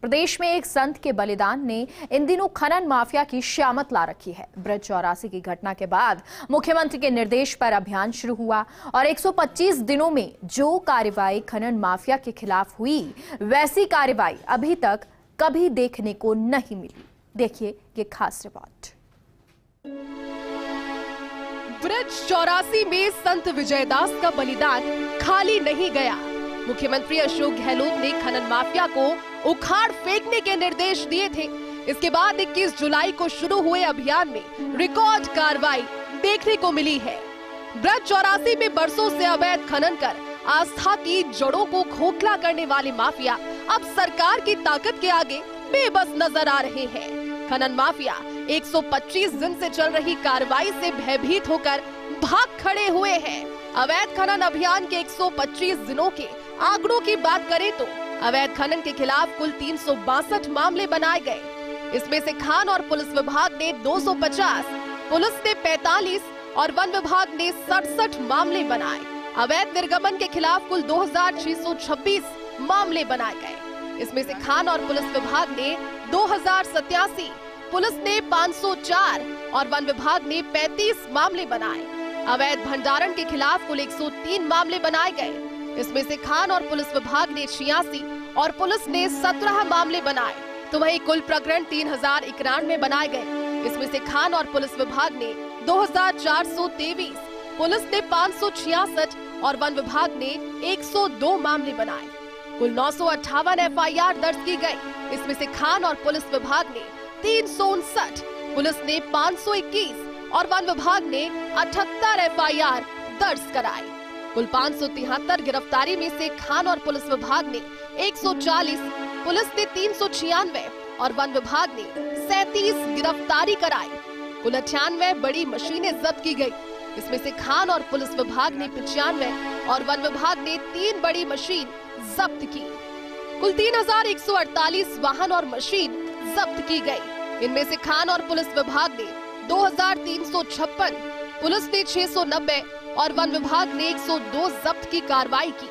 प्रदेश में एक संत के बलिदान ने इन दिनों खनन माफिया की श्यामत ला रखी है। ब्रज चौरासी की घटना के बाद मुख्यमंत्री के निर्देश पर अभियान शुरू हुआ और 125 दिनों में जो कार्रवाई खनन माफिया के खिलाफ हुई, वैसी कार्रवाई अभी तक कभी देखने को नहीं मिली। देखिए ये खास रिपोर्ट। ब्रज चौरासी में संत विजयदास का बलिदान खाली नहीं गया। मुख्यमंत्री अशोक गहलोत ने खनन माफिया को उखाड़ फेंकने के निर्देश दिए थे। इसके बाद 21 जुलाई को शुरू हुए अभियान में रिकॉर्ड कार्रवाई देखने को मिली है। ब्रज चौरासी में बरसों से अवैध खनन कर आस्था की जड़ों को खोखला करने वाले माफिया अब सरकार की ताकत के आगे बेबस नज़र आ रहे हैं। खनन माफिया 125 दिन से चल रही कार्रवाई से भयभीत होकर भाग खड़े हुए हैं। अवैध खनन अभियान के 125 दिनों के आंकड़ों की बात करें तो अवैध खनन के खिलाफ कुल तीन सौ बासठ मामले बनाए गए। इसमें से खान और पुलिस विभाग ने 250, पुलिस ने 45 और वन विभाग ने सड़सठ मामले बनाए। अवैध निर्गमन के खिलाफ कुल 2626 मामले बनाए गए। इसमें से खान और पुलिस विभाग ने दो हज़ार सतासी पुलिस ने 504 और वन विभाग ने 35 मामले बनाए। अवैध भंडारण के खिलाफ कुल 103 मामले बनाए गए। इसमें से खान और पुलिस विभाग ने छियासी और पुलिस ने 17 मामले बनाए। तो वही कुल प्रकरण तीन हज़ार इक्यानवे बनाए गए। इसमें से खान और पुलिस विभाग ने 2423, पुलिस ने पाँच सौ छियासठ और वन विभाग ने 102 मामले बनाए। कुल नौ सौ एफआईआर दर्ज की गई। इसमें से खान और पुलिस विभाग ने तीन सौ उनसठ पुलिस ने 521 और वन विभाग ने अठहत्तर एफआईआर दर्ज कराई कुल पाँच सौ तिहत्तर गिरफ्तारी में से खान और पुलिस विभाग ने 140, पुलिस ने तीन सौ छियानवे और वन विभाग ने सैतीस गिरफ्तारी कराई। कुल अठानवे बड़ी मशीनें जब्त की गई इसमें से खान और पुलिस विभाग ने पचानवे और वन विभाग ने तीन बड़ी मशीन जब्त की। कुल तीन हज़ार एक सौ अड़तालीस वाहन और मशीन जब्त की गई इनमें से खान और पुलिस विभाग ने 2356, पुलिस ने 690 और वन विभाग ने 102 जब्त की कार्रवाई की।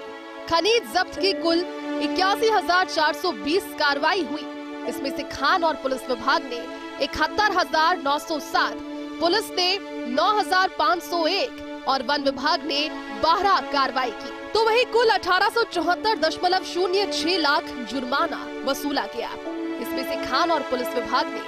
खनिज जब्त की कुल इक्यासी हज़ार चार सौ बीस कार्रवाई हुई। इसमें से खान और पुलिस विभाग ने इकहत्तर हज़ार नौ सौ सात, पुलिस ने नौ हज़ार पाँच सौ एक और वन विभाग ने बारह कार्रवाई की। तो वही कुल अठारह सौ चौहत्तर दशमलव शून्य छह लाख जुर्माना वसूला गया। इसमें से खान और पुलिस विभाग ने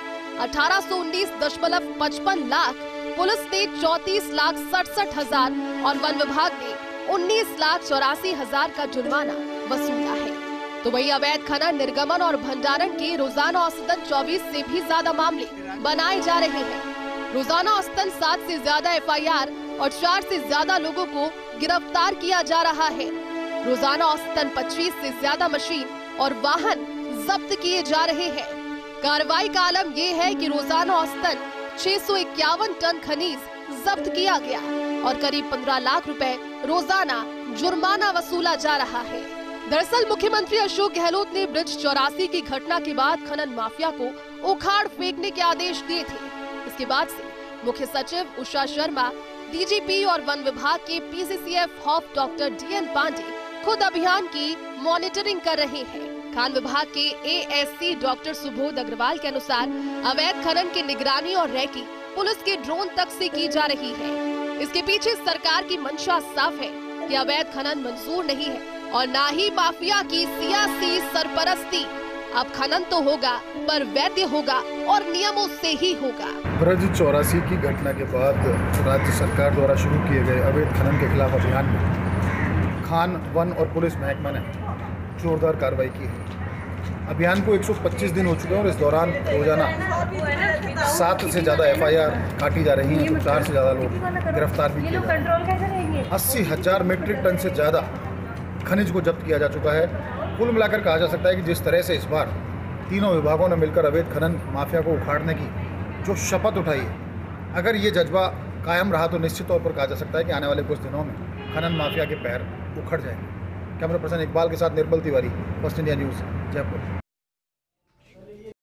अठारह सौ उन्नीस दशमलव पचपन लाख पुलिस ने चौतीस लाख सड़सठ हज़ार और वन विभाग ने उन्नीस लाख चौरासी हज़ार का जुर्माना वसूला है। तो वही अवैध खनन, निर्गमन और भंडारण के रोज़ाना औसतन 24 से भी ज़्यादा मामले बनाए जा रहे हैं। रोज़ाना औसतन सात से ज़्यादा एफआईआर और चार से ज़्यादा लोगों को गिरफ़्तार किया जा रहा है। रोज़ाना औसतन 25 से ज़्यादा मशीन और वाहन जब्त किए जा रहे हैं। कार्रवाई का आलम ये है कि रोज़ाना औसतन छह सौ इक्यावन टन खनिज जब्त किया गया और करीब 15 लाख रुपए रोज़ाना जुर्माना वसूला जा रहा है। दरअसल मुख्यमंत्री अशोक गहलोत ने ब्रिज चौरासी की घटना के बाद खनन माफिया को उखाड़ फेंकने के आदेश दिए थे। इसके बाद से मुख्य सचिव उषा शर्मा, डीजीपी और वन विभाग के PCCF HoFF doctor DN Pande खुद अभियान की मॉनिटरिंग कर रहे हैं। खान विभाग के एएससी डॉक्टर सुबोध अग्रवाल के अनुसार अवैध खनन की निगरानी और रैकी पुलिस के ड्रोन तक से की जा रही है। इसके पीछे सरकार की मंशा साफ़ है कि अवैध खनन मंजूर नहीं है और न ही माफिया की सियासी सरपरस्ती। अब खनन तो होगा, पर वैध होगा और नियमों से ही होगा। ब्रज चौरासी की घटना के बाद राज्य सरकार द्वारा शुरू किए गए अवैध खनन के खिलाफ अभियान में खान, वन और पुलिस महकमा ने जोरदार कार्रवाई की है। अभियान को 125 दिन हो चुके हैं और इस दौरान रोज़ाना सात से ज़्यादा एफआईआर काटी जा रही हैं। चार से ज़्यादा लोग गिरफ़्तार भी किए अस्सी हज़ार मीट्रिक टन से ज़्यादा खनिज को जब्त किया जा चुका है। कुल मिलाकर कहा जा सकता है कि जिस तरह से इस बार तीनों विभागों ने मिलकर अवैध खनन माफिया को उखाड़ने की जो शपथ उठाई है, अगर ये जज्बा कायम रहा तो निश्चित तौर पर कहा जा सकता है कि आने वाले कुछ दिनों में खनन माफिया के पैर उखड़ जाएँगे। कैमरा पर्सन इकबाल के साथ Nirbal Tiwari first India news Jaipur.